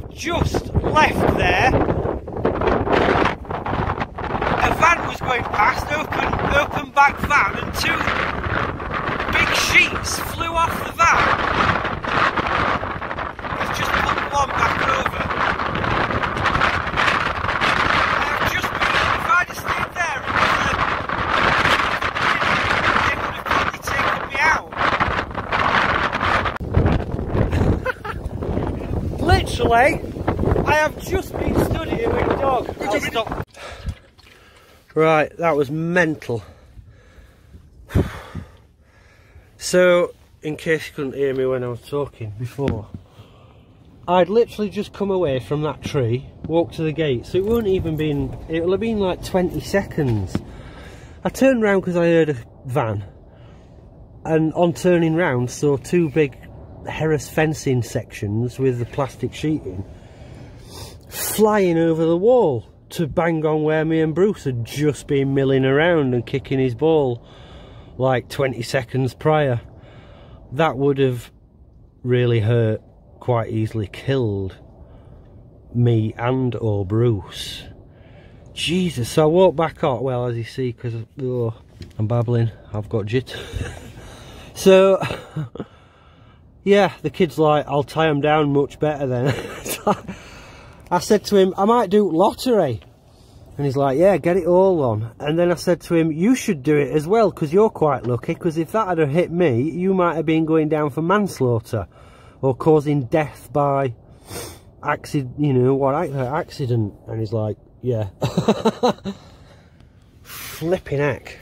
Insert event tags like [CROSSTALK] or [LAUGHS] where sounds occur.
have just left there. A van was going past, open, open back van, and two big sheets flew off the van. I've just put one back over. I've just been, if I'd have stayed there, it would have probably taken me out. Literally, I have just been stood here with a dog. I'll stop. Right, that was mental. So, in case you couldn't hear me when I was talking before, I'd literally just come away from that tree, walked to the gate, so it wouldn't even been, it'll have been like 20 seconds. I turned round because I heard a van, and on turning round saw two big Heras fencing sections with the plastic sheeting flying over the wall to bang on where me and Bruce had just been milling around and kicking his ball like 20 seconds prior. That would have really hurt, quite easily killed me and or Bruce. Jesus, so I walked back up, well as you see, because oh, I'm babbling, I've got jit. [LAUGHS] so, yeah, the kid's like, I'll tie him down much better then. [LAUGHS] I said to him, I might do lottery. And he's like, yeah, get it all on. And then I said to him, you should do it as well, because you're quite lucky, because if that had hit me, you might have been going down for manslaughter or causing death by accident, you know, what, uh, accident. And he's like, yeah. [LAUGHS] Flipping heck.